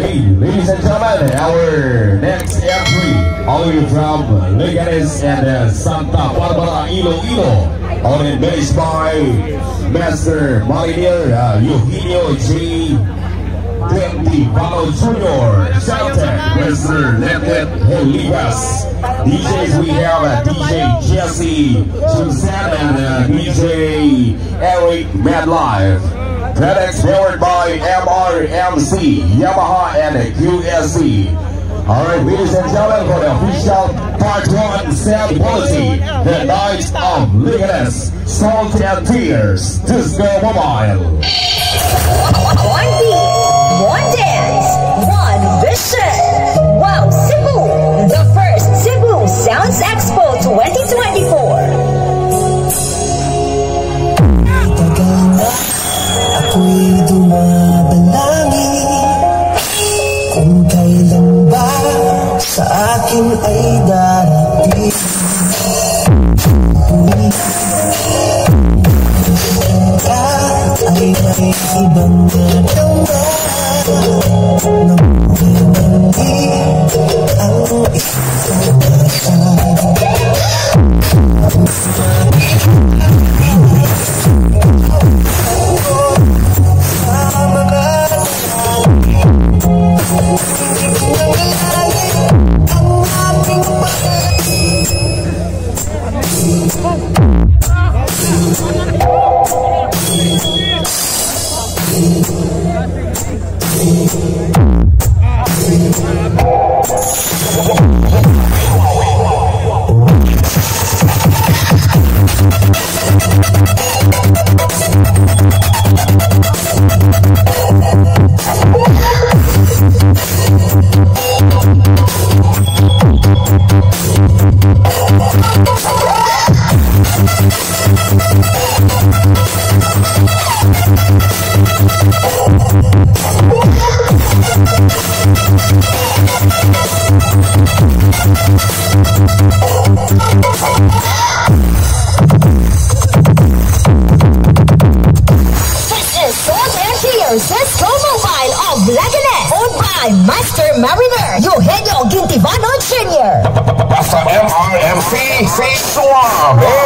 gentlemen, our next entry, all the way from Leganes and uh, Santa Barbara, Iloilo, on managed by Master Mariner uh, Eugenio J. Deputy Paulo Jr., Shelton, Mr. Netlet Olivas. DJs, we have uh, DJ Jesse Suzanne and uh, DJ Eric Mad Live. FedEx powered by MRMC, Yamaha and QSC. All right, ladies and gentlemen, for the official part one quality, the night of Leganes, Salt and Tears, Disco Mobile. Akin ay darating Tuwing ay may ibang and Tears Disco Mobile of Leganes, owned by Master Mariner Eugenio Gintivano Jr. Basta MRMC, say swam! Hey!